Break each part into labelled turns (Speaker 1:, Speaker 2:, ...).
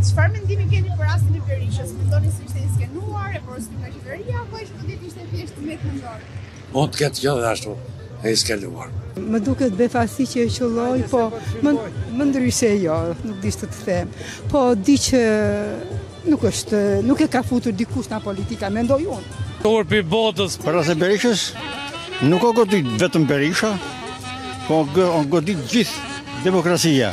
Speaker 1: Çfarë mendimi keni për rastin e Berishës? Mendoni se ishte i inskenuar, e porositur nga qeveria, apo ai që e goditi ishte thjesht me të meta mendore?
Speaker 2: Mund të ketë qenë dhe ashtu e inskenuar.
Speaker 3: Më duket befasi që e qëlloi, po më, më ndryshe jo, nuk di ç'të them. Po di që nuk është, nuk e ka futur dikush nga politika, mendoj unë.
Speaker 4: Por për botës.
Speaker 5: Për rastin e Berishës, nuk u godit vetëm Berisha, po u godit gjithë demokracia.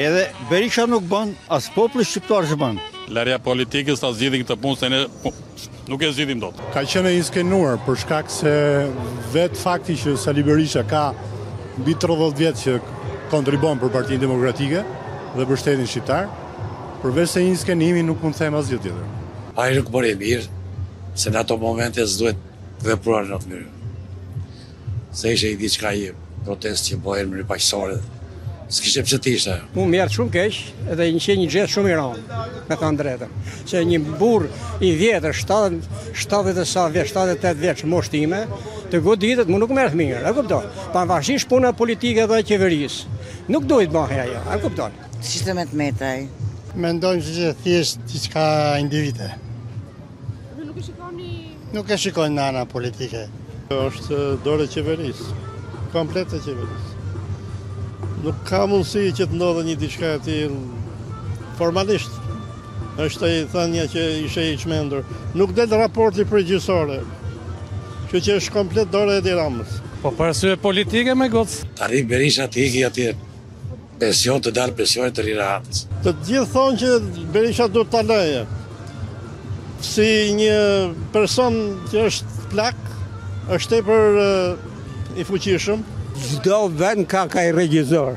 Speaker 5: Edhe Berisha nuk bën, as populli shqiptar s'bën.
Speaker 4: Lëria politikës ta zgjidhin këtë punë se ne po, nuk e zgjidhim dot.
Speaker 6: Ka qenë e inskenuar për shkak se vetë fakti që Sali Berisha ka mbi 30 vjet që kontribon për Partinë Demokratike dhe për shtetin shqiptar, përveç se inskenimi nuk mund të them asgjë tjetër.
Speaker 2: Ai nuk bëri mirë, se në ato momente s'duhet vepruar në atë mënyrë. Se ishte diçka një protestë që bëhej në mënyrë paqësore. S'kishte pse të ishte.
Speaker 7: Mu më erdhi shumë keq dhe ka qenë një gjest shumë i ranë, me thanë të drejtën. Se një burrë i vjetër, 70 e sa vjeç, 78 vjeç mosha ime, të goditet, mu nuk më erdhi mirë, e kupton. Pavarësisht puna e politikës dhe qeverisë. Nuk duhet të bëhej ajo, e kupton.
Speaker 8: Që ishte me të meta?
Speaker 5: Mendoj që ishte thjesht që ka individë.
Speaker 1: Dhe nuk e shikoni...
Speaker 5: Nuk e shikoni nga ana politike.
Speaker 6: Është dorë e qeverisë, komplet të qeverisë. Nuk ka mundësi që të ndodhë një diçka e tillë formalisht. Është e thëna që ishte i çmendur. Nuk del raporti për gjysmë ore, që që është komplet dorë e Edi Ramës.
Speaker 4: Po për arsye politike moj gocë.
Speaker 2: Sali Berisha të ikë atje. Pension të dalë pension e të rrijë rahat.
Speaker 6: Të gjithë thonë që Berisha duhet ta lërë. Si një person që është plak, është tepër i fuqishëm.
Speaker 7: Çdo vend ka nga një regjisor.